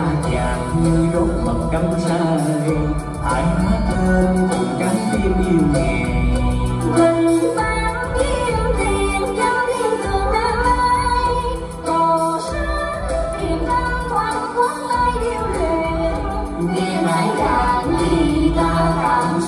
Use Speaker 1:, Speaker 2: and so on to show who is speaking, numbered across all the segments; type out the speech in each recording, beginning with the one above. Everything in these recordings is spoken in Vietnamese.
Speaker 1: ca chàng như đốt mật cắm sai ai hát lên cùng trái tim yêu nghề
Speaker 2: mình bán kiếm tiền cho thiên đường nam ai cò sáng tìm đang thoáng quấn lại điêu lệ nghe mãi đàn đi ta cảm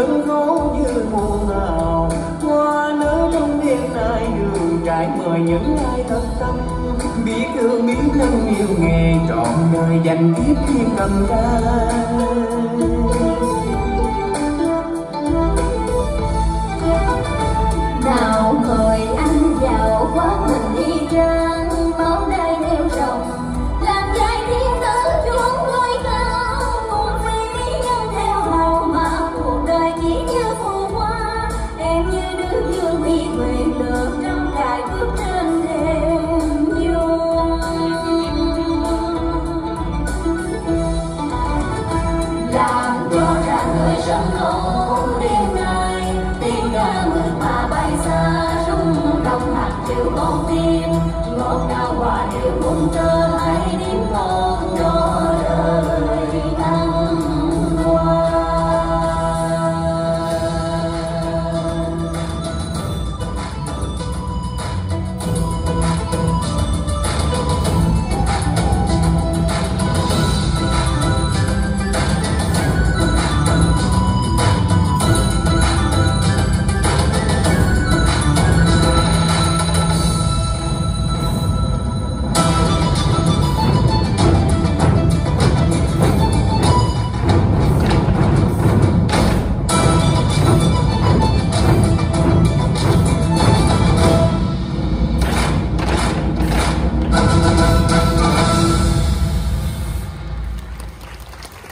Speaker 1: sân khấu như mùa nào. Hoa nở trong đêm nay đường trải mời những ai thật tâm. Biết thương biết nâng yêu nghề, trọn đời dành kiếp thiên cầm ca